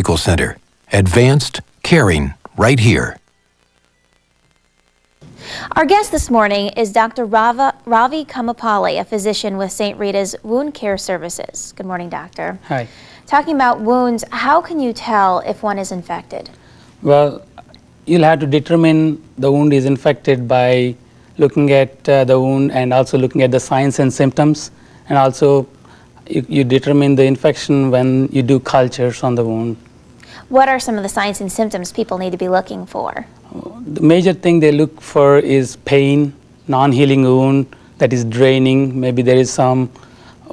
Medical Center. Advanced, caring, right here. Our guest this morning is Dr. Rava, Ravi Kamepalli, a physician with St. Rita's Wound Care Services. Good morning, doctor. Hi. Talking about wounds, how can you tell if one is infected? Well, you'll have to determine the wound is infected by looking at uh, the wound and also looking at the signs and symptoms and also you, you determine the infection when you do cultures on the wound. What are some of the signs and symptoms people need to be looking for? The major thing they look for is pain, non-healing wound that is draining, maybe there is some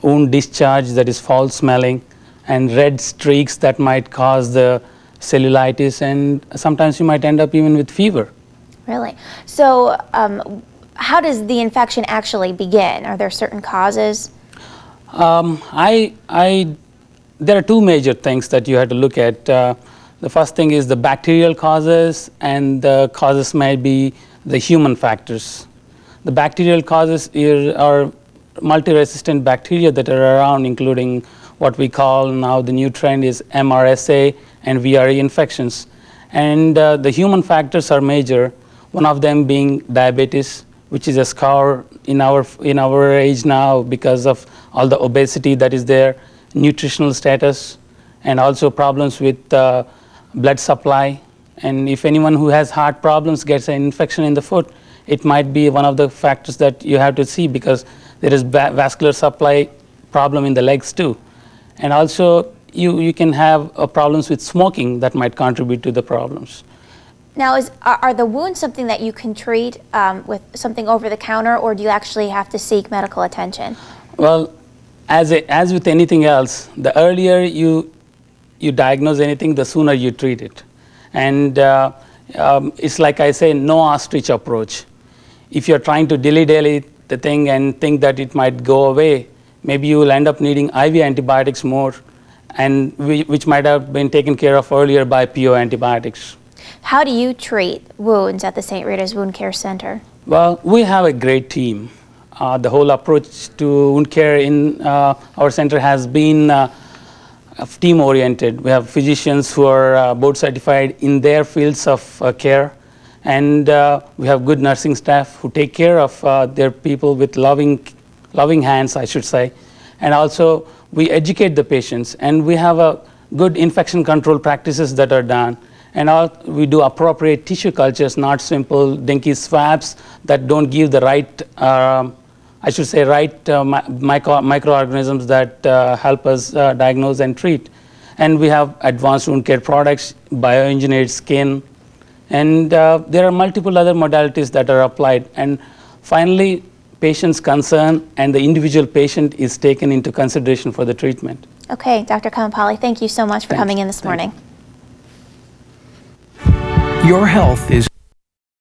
wound discharge that is foul smelling, and red streaks that might cause the cellulitis, and sometimes you might end up even with fever. Really? So, um, how does the infection actually begin? Are there certain causes? Um, I, I, there are two major things that you have to look at. Uh, the first thing is the bacterial causes, and the causes might be the human factors. The bacterial causes are multi-resistant bacteria that are around, including what we call now the new trend is MRSA and VRE infections. And uh, the human factors are major, one of them being diabetes, which is a scar in our, in our age now because of all the obesity that is there, nutritional status, and also problems with uh, blood supply. And if anyone who has heart problems gets an infection in the foot, it might be one of the factors that you have to see because there is vascular supply problem in the legs too. And also you, you can have uh, problems with smoking that might contribute to the problems. Now, is, are, are the wounds something that you can treat um, with something over the counter, or do you actually have to seek medical attention? Well, as, a, as with anything else, the earlier you, you diagnose anything, the sooner you treat it. And uh, um, it's like I say, no ostrich approach. If you're trying to dilly-dally the thing and think that it might go away, maybe you will end up needing IV antibiotics more, and we, which might have been taken care of earlier by PO antibiotics. How do you treat wounds at the St. Rita's Wound Care Center? Well, we have a great team. Uh, the whole approach to wound care in uh, our center has been uh, team oriented. We have physicians who are uh, board certified in their fields of care, and we have good nursing staff who take care of their people with loving, loving hands, I should say. And also, we educate the patients, and we have a good infection control practices that are done. And all, we do appropriate tissue cultures, not simple dinky swabs that don't give the right, uh, I should say, right uh, micro microorganisms that uh, help us uh, diagnose and treat. And we have advanced wound care products, bioengineered skin, and uh, there are multiple other modalities that are applied. And finally, patient's concern and the individual patient is taken into consideration for the treatment. Okay, Dr. Kamepalli, thank you so much for Thanks. coming in this morning. Your health is